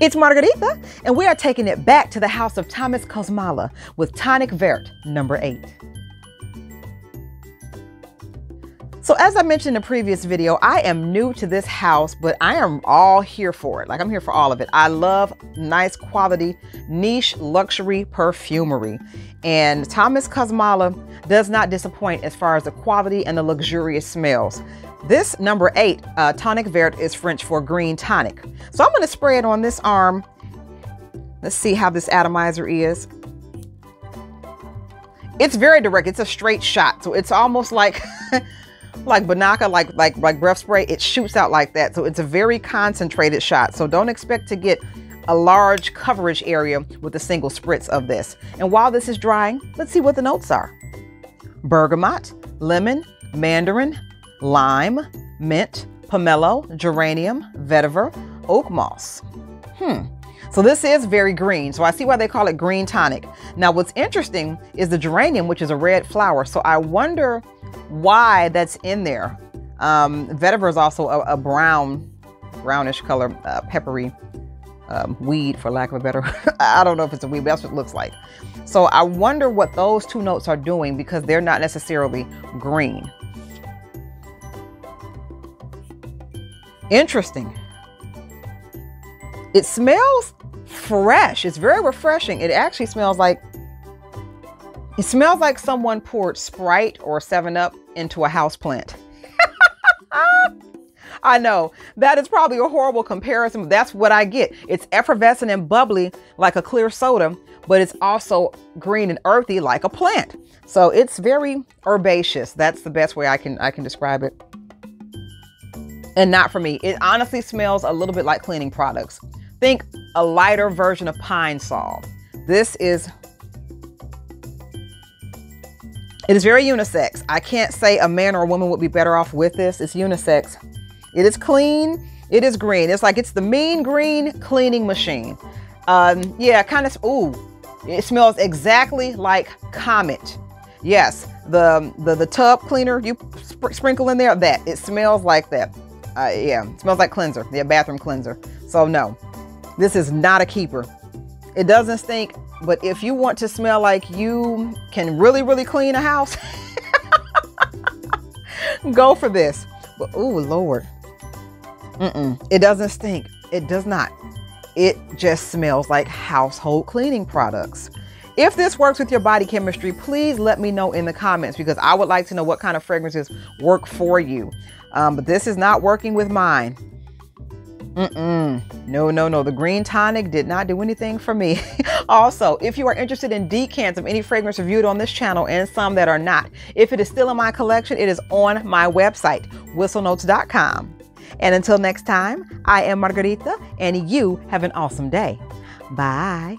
It's Margarita, and we are taking it back to the house of Thomas Kosmala with Tonic Vert number eight. So as I mentioned in the previous video, I am new to this house, but I am all here for it. Like I'm here for all of it. I love nice quality, niche luxury perfumery. And Thomas Kosmala does not disappoint as far as the quality and the luxurious smells. This number eight, uh, Tonic Vert, is French for green tonic. So I'm gonna spray it on this arm. Let's see how this atomizer is. It's very direct, it's a straight shot. So it's almost like like Binaca, like like like breath spray, it shoots out like that. So it's a very concentrated shot. So don't expect to get a large coverage area with a single spritz of this. And while this is drying, let's see what the notes are. Bergamot, lemon, mandarin, lime, mint, pomelo, geranium, vetiver, oak moss. Hmm. So this is very green. So I see why they call it green tonic. Now what's interesting is the geranium, which is a red flower. So I wonder why that's in there. Um, vetiver is also a, a brown, brownish color, uh, peppery um, weed, for lack of a better. I don't know if it's a weed, but that's what it looks like. So I wonder what those two notes are doing because they're not necessarily green. Interesting. It smells fresh. It's very refreshing. It actually smells like it smells like someone poured Sprite or 7-Up into a house plant. I know that is probably a horrible comparison, but that's what I get. It's effervescent and bubbly like a clear soda, but it's also green and earthy like a plant. So it's very herbaceous. That's the best way I can I can describe it. And not for me. It honestly smells a little bit like cleaning products. Think a lighter version of Pine Sol. This is it is very unisex. I can't say a man or a woman would be better off with this. It's unisex. It is clean. It is green. It's like it's the mean green cleaning machine. Um, yeah, kind of, ooh, it smells exactly like Comet. Yes, the, the, the tub cleaner you sp sprinkle in there, that, it smells like that. Uh, yeah, it smells like cleanser, yeah, bathroom cleanser. So no, this is not a keeper. It doesn't stink but if you want to smell like you can really, really clean a house, go for this. But oh Lord, Mm-mm. it doesn't stink. It does not. It just smells like household cleaning products. If this works with your body chemistry, please let me know in the comments because I would like to know what kind of fragrances work for you. Um, but this is not working with mine. Mm-mm. No, no, no. The green tonic did not do anything for me. also, if you are interested in decants of any fragrance reviewed on this channel and some that are not, if it is still in my collection, it is on my website, whistlenotes.com. And until next time, I am Margarita, and you have an awesome day. Bye.